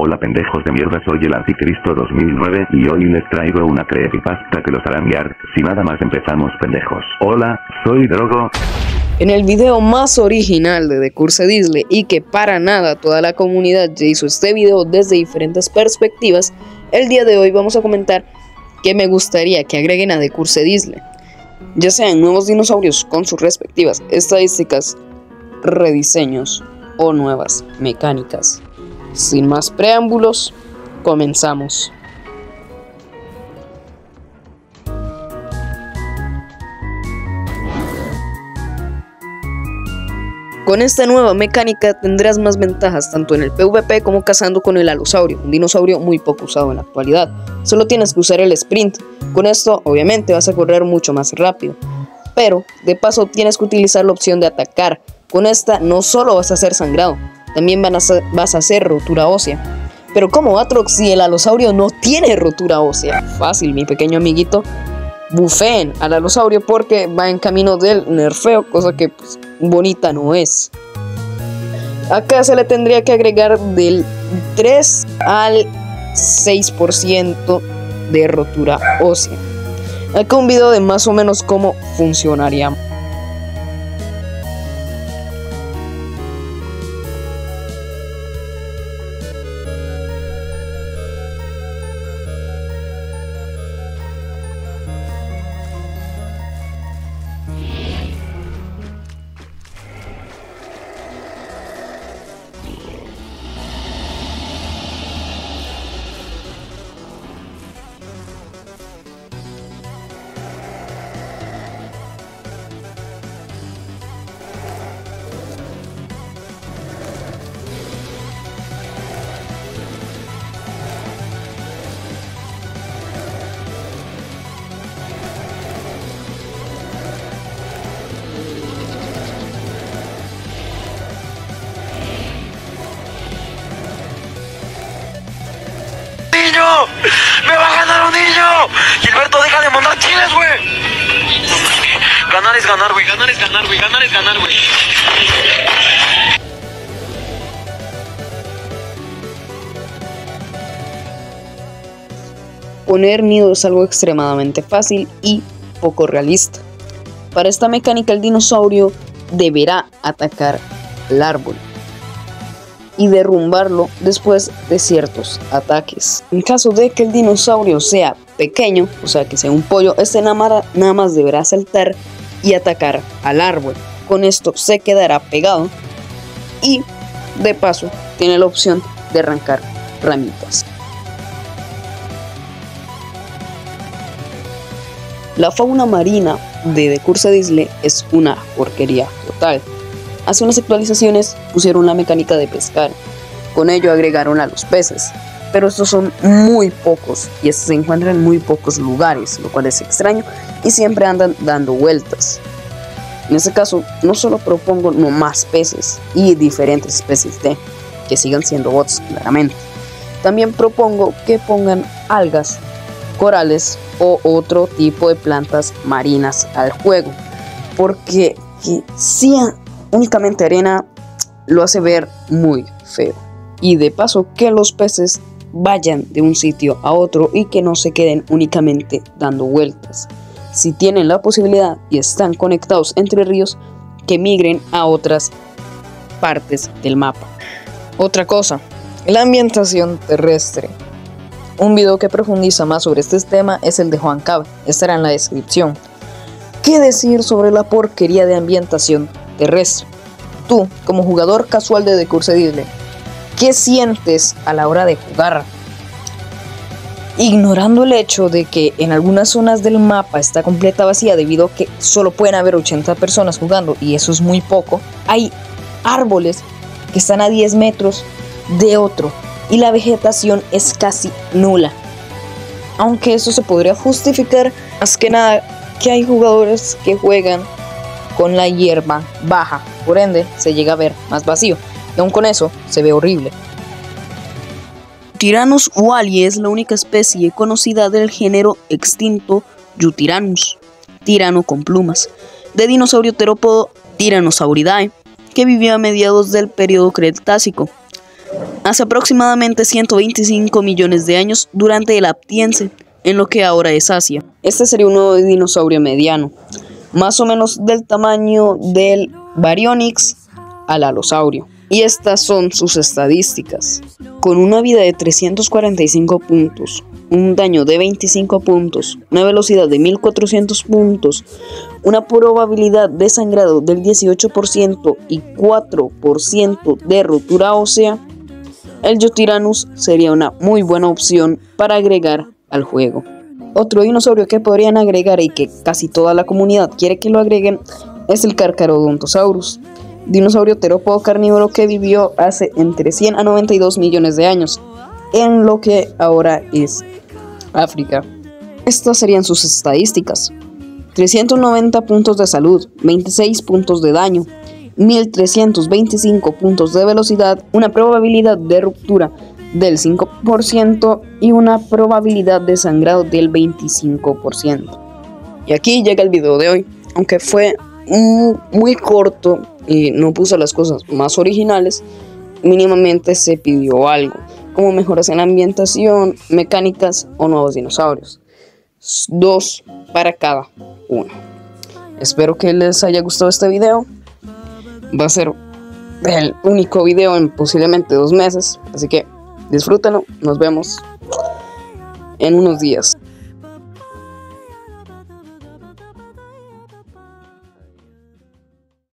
Hola pendejos de mierda soy el anticristo 2009 y hoy les traigo una creepypasta que los hará mirar, si nada más empezamos pendejos. Hola, soy Drogo. En el video más original de The Curse Disney y que para nada toda la comunidad ya hizo este video desde diferentes perspectivas, el día de hoy vamos a comentar que me gustaría que agreguen a The Curse Disney. Ya sean nuevos dinosaurios con sus respectivas estadísticas, rediseños o nuevas mecánicas. Sin más preámbulos, comenzamos. Con esta nueva mecánica tendrás más ventajas tanto en el PvP como cazando con el alosaurio, un dinosaurio muy poco usado en la actualidad. Solo tienes que usar el sprint. Con esto obviamente vas a correr mucho más rápido. Pero de paso tienes que utilizar la opción de atacar. Con esta no solo vas a ser sangrado, también vas a hacer rotura ósea. Pero como Atrox si el alosaurio no tiene rotura ósea? Fácil, mi pequeño amiguito. Bufeen al alosaurio porque va en camino del nerfeo, cosa que pues, bonita no es. Acá se le tendría que agregar del 3 al 6% de rotura ósea. Acá un video de más o menos cómo funcionaría. ¡Me va a ganar un niño! Gilberto, deja de mandar chiles, güey. Ganar es ganar, güey. Ganar es ganar, güey. Ganar es ganar, güey. Poner nido es algo extremadamente fácil y poco realista. Para esta mecánica el dinosaurio deberá atacar el árbol y derrumbarlo después de ciertos ataques. En caso de que el dinosaurio sea pequeño, o sea que sea un pollo, este nada más deberá saltar y atacar al árbol. Con esto se quedará pegado y de paso tiene la opción de arrancar ramitas. La fauna marina de The Curse Disney es una porquería total. Hace unas actualizaciones pusieron la mecánica de pescar. Con ello agregaron a los peces. Pero estos son muy pocos y se encuentran en muy pocos lugares, lo cual es extraño y siempre andan dando vueltas. En este caso, no solo propongo no más peces y diferentes especies de, que sigan siendo bots claramente. También propongo que pongan algas, corales o otro tipo de plantas marinas al juego. Porque si únicamente arena lo hace ver muy feo. Y de paso que los peces vayan de un sitio a otro y que no se queden únicamente dando vueltas. Si tienen la posibilidad y están conectados entre ríos, que migren a otras partes del mapa. Otra cosa, la ambientación terrestre. Un video que profundiza más sobre este tema es el de Juan Cab, estará en la descripción. ¿Qué decir sobre la porquería de ambientación terrestre. Tú, como jugador casual de The Curse Disney, ¿qué sientes a la hora de jugar? Ignorando el hecho de que en algunas zonas del mapa está completa vacía debido a que solo pueden haber 80 personas jugando y eso es muy poco, hay árboles que están a 10 metros de otro y la vegetación es casi nula. Aunque eso se podría justificar más que nada que hay jugadores que juegan con la hierba baja, por ende se llega a ver más vacío, y aún con eso se ve horrible. Tyrannus wally es la única especie conocida del género extinto Yutyrannus, tirano con plumas, de dinosaurio terópodo Tyrannosauridae, que vivió a mediados del periodo Cretácico. hace aproximadamente 125 millones de años durante el Aptiense, en lo que ahora es Asia. Este sería un nuevo dinosaurio mediano, más o menos del tamaño del Baryonyx al alosaurio. Y estas son sus estadísticas. Con una vida de 345 puntos, un daño de 25 puntos, una velocidad de 1400 puntos, una probabilidad de sangrado del 18% y 4% de rotura ósea, el Yotiranus sería una muy buena opción para agregar al juego. Otro dinosaurio que podrían agregar y que casi toda la comunidad quiere que lo agreguen es el Carcharodontosaurus, dinosaurio terópodo carnívoro que vivió hace entre 100 a 92 millones de años, en lo que ahora es África. Estas serían sus estadísticas. 390 puntos de salud, 26 puntos de daño, 1325 puntos de velocidad, una probabilidad de ruptura del 5% y una probabilidad de sangrado del 25%. Y aquí llega el video de hoy, aunque fue muy corto y no puso las cosas más originales, mínimamente se pidió algo, como mejoras en ambientación, mecánicas o nuevos dinosaurios. Dos para cada uno. Espero que les haya gustado este video. Va a ser el único video en posiblemente dos meses, así que disfrútenlo. Nos vemos en unos días.